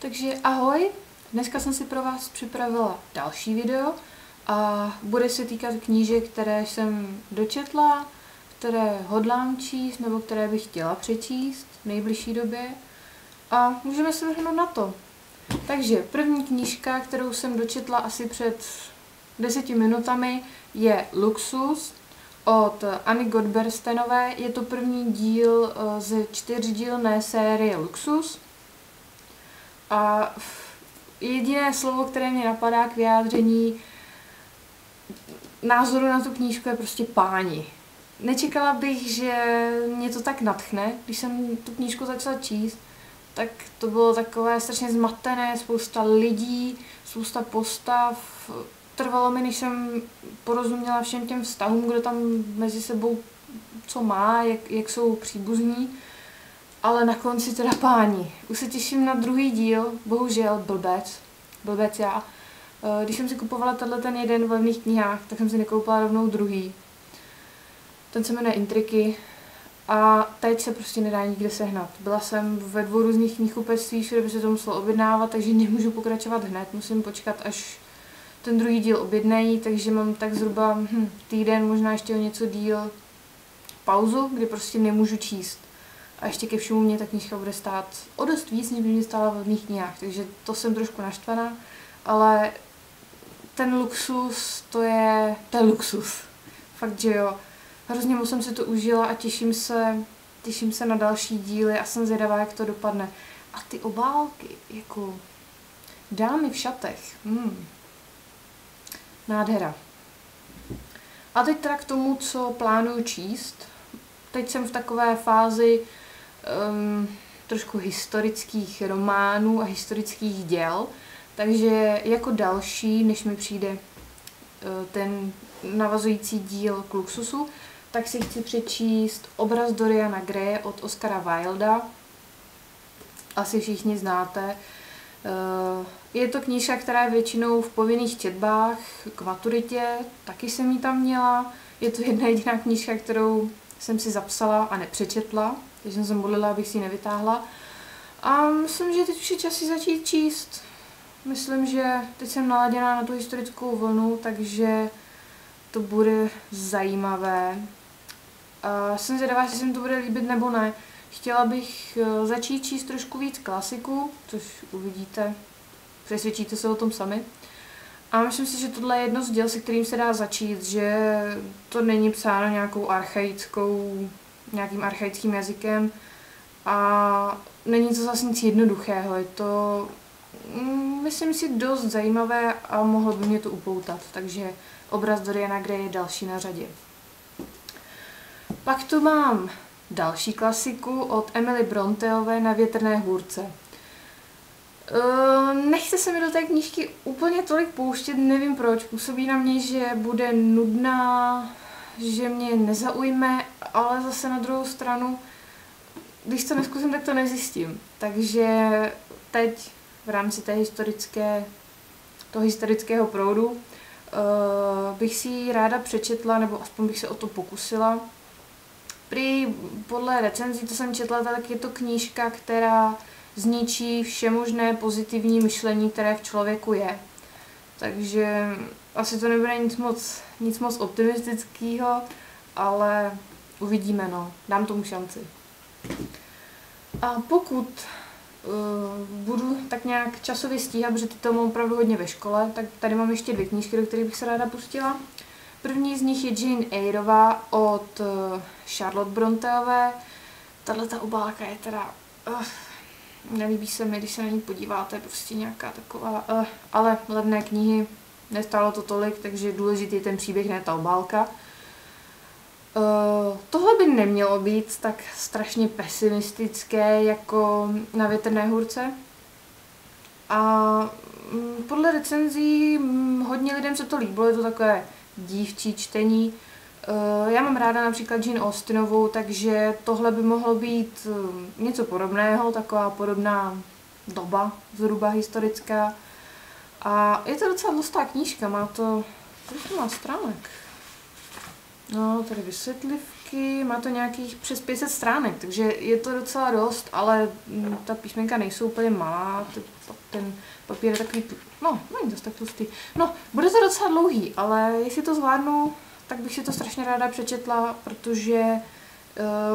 Takže ahoj, dneska jsem si pro vás připravila další video a bude se týkat knížek, které jsem dočetla, které hodlám číst nebo které bych chtěla přečíst v nejbližší době a můžeme se vrhnout na to. Takže první knížka, kterou jsem dočetla asi před deseti minutami, je Luxus od Anny Godberstenové. Je to první díl eh, ze čtyřdílné série Luxus. A jediné slovo, které mě napadá k vyjádření názoru na tu knížku je prostě páni. Nečekala bych, že mě to tak natchne, když jsem tu knížku začala číst, tak to bylo takové strašně zmatené, spousta lidí, spousta postav. Trvalo mi, než jsem porozuměla všem těm vztahům, kdo tam mezi sebou co má, jak, jak jsou příbuzní. Ale na konci teda páni. Už se těším na druhý díl, bohužel blbec, blbec já. Eh, když jsem si kupovala tenhle ten jeden v levných knihách, tak jsem si nekoupila rovnou druhý. Ten se jmenuje Intriky a teď se prostě nedá nikde sehnat. Byla jsem ve dvou různých knihkupectví, všude by se to muselo objednávat, takže nemůžu pokračovat hned, musím počkat, až ten druhý díl objednají, takže mám tak zhruba hm, týden, možná ještě o něco díl pauzu, kdy prostě nemůžu číst. A ještě ke všemu mě ta knížka bude stát o dost víc, než by mě stála v mých knihách, takže to jsem trošku naštvaná, ale ten luxus, to je, to je luxus. Fakt, že jo. Hrozně moc jsem si to užila a těším se, těším se na další díly a jsem zvědavá, jak to dopadne. A ty obálky, jako dámy v šatech, hmm. nádhera. A teď teda k tomu, co plánuju číst. Teď jsem v takové fázi, um, trošku historických románů a historických děl, takže jako další, než mi přijde uh, ten navazující díl k luxusu, tak si chci přečíst obraz Doriana Gray od Oscara Wilda. Asi všichni znáte. Uh, je to knížka, která je většinou v povinných četbách k maturitě, taky jsem ji tam měla. Je to jedna jediná knížka, kterou jsem si zapsala a nepřečetla, takže jsem se modlila, abych si ji nevytáhla. A myslím, že teď už je čas si začít číst. Myslím, že teď jsem naladěná na tu historickou vlnu, takže to bude zajímavé. A jsem zvědavá, jestli se mi to bude líbit nebo ne. Chtěla bych eh, začít číst trošku víc klasiku, což uvidíte, přesvědčíte se o tom sami. A myslím si, že tohle je jedno z děl, se kterým se dá začít, že to není psáno nějakou archaickou, nějakým archaickým jazykem a není to zase nic jednoduchého, je to, mm, myslím si, dost zajímavé a mohlo by mě to upoutat, takže obraz Doriana Gray je další na řadě. Pak tu mám další klasiku od Emily Bronteové na Větrné hůrce. Uh, nechce se mi do té knížky úplně tolik pouštět, nevím proč. Působí na mě, že bude nudná, že mě nezaujme, ale zase na druhou stranu, když to neskusím, tak to nezjistím. Takže teď v rámci té historické, toho historického proudu uh, bych si ji ráda přečetla, nebo aspoň bych se o to pokusila. Prý podle recenzí, to jsem četla, tak je to knížka, která zničí všemožné pozitivní myšlení, které v člověku je. Takže asi to nebude nic moc, nic moc optimistického, ale uvidíme, no. Dám tomu šanci. A pokud uh, budu tak nějak časově stíhat, protože teď to mám opravdu hodně ve škole, tak tady mám ještě dvě knížky, do kterých bych se ráda pustila. První z nich je Jane Eyreová od uh, Charlotte Bronteové. Tahle ta obálka je teda... Uh, nelíbí se mi, když se na ní podíváte, prostě nějaká taková, uh, ale levné knihy, nestálo to tolik, takže důležitý je ten příběh, ne ta obálka. Uh, tohle by nemělo být tak strašně pesimistické jako na větrné hůrce. A um, podle recenzí um, hodně lidem se to líbilo, je to takové dívčí čtení. Uh, já mám ráda například Jean Austenovou, takže tohle by mohlo být uh, něco podobného, taková podobná doba zhruba historická. A je to docela tlustá knížka, má to, kolik má stránek? No, tady vysvětlivky, má to nějakých přes 500 stránek, takže je to docela dost, ale mm, ta písmenka nejsou úplně malá, ten papír je takový, no, není to tak tlustý. No, bude to docela dlouhý, ale jestli to zvládnu, tak bych si to strašně ráda přečetla, protože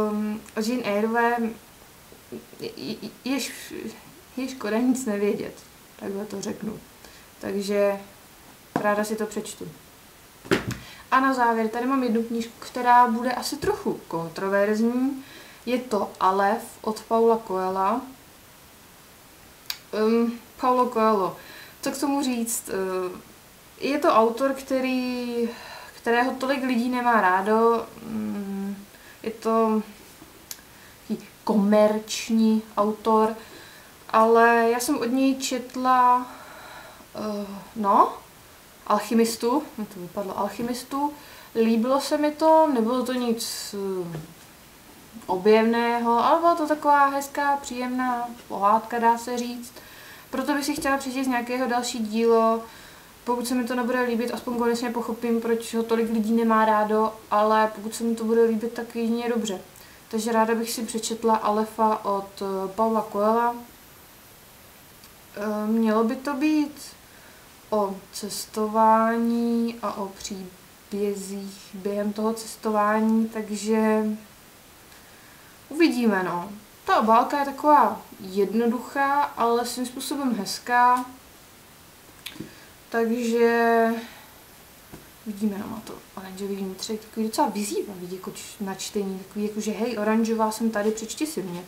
um, Jean Eyreové je, je, je škoda nic nevědět, takhle to řeknu. Takže ráda si to přečtu. A na závěr tady mám jednu knížku, která bude asi trochu kontroverzní. Je to Alef od Paula Coela. Um, Paulo Coelho. Co k tomu říct? Uh, je to autor, který, kterého tolik lidí nemá rádo. Um, je to komerční autor, ale já jsem od něj četla, uh, no, Alchymistu, mi to vypadlo Alchymistu, líbilo se mi to, nebylo to nic uh, objevného, ale byla to taková hezká, příjemná pohádka, dá se říct. Proto bych si chtěla přečíst nějakého další dílo, pokud se mi to nebude líbit, aspoň konečně pochopím, proč ho tolik lidí nemá rádo, ale pokud se mi to bude líbit, tak jedině dobře. Takže ráda bych si přečetla Alefa od eh, Paula Coela. Mělo by to být o cestování a o příbězích během toho cestování, takže uvidíme, no. Ta obálka je taková jednoduchá, ale svým způsobem hezká. Takže vidíme, no má to oranžový vnitřek, takový docela vyzývavý jako na čtení, takový jako, že hej, oranžová jsem tady, přečti si mě.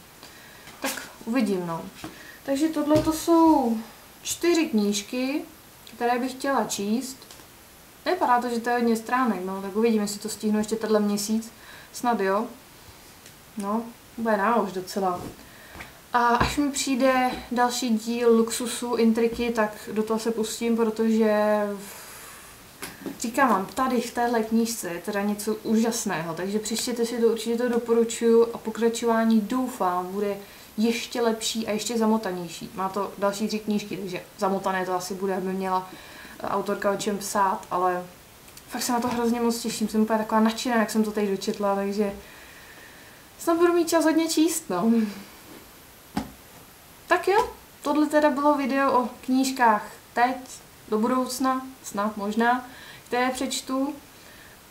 Tak uvidím, no. Takže tohle to jsou čtyři knížky, které bych chtěla číst. Vypadá to, že to je hodně stránek, no, tak uvidím, jestli to stihnu ještě tenhle měsíc. Snad jo. No, bude nálož docela. A až mi přijde další díl Luxusu, Intriky, tak do toho se pustím, protože říkám vám, tady v téhle knížce je teda něco úžasného, takže přečtěte si to, určitě to doporučuju a pokračování doufám bude ještě lepší a ještě zamotanější. Má to další tři knížky, takže zamotané to asi bude, aby měla autorka o čem psát, ale fakt se na to hrozně moc těším, jsem úplně taková nadšená, jak jsem to teď dočetla, takže snad budu mít čas hodně číst, no. Tak jo, tohle teda bylo video o knížkách teď, do budoucna, snad možná, které přečtu.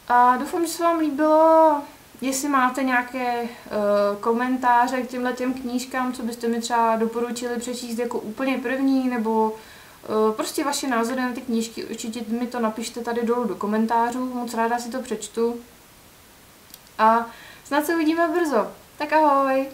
A doufám, že se vám líbilo. Jestli máte nějaké uh, komentáře k těmhle těm knížkám, co byste mi třeba doporučili přečíst jako úplně první, nebo uh, prostě vaše názory na ty knížky, určitě mi to napište tady dolů do komentářů, moc ráda si to přečtu. A snad se uvidíme brzo. Tak ahoj!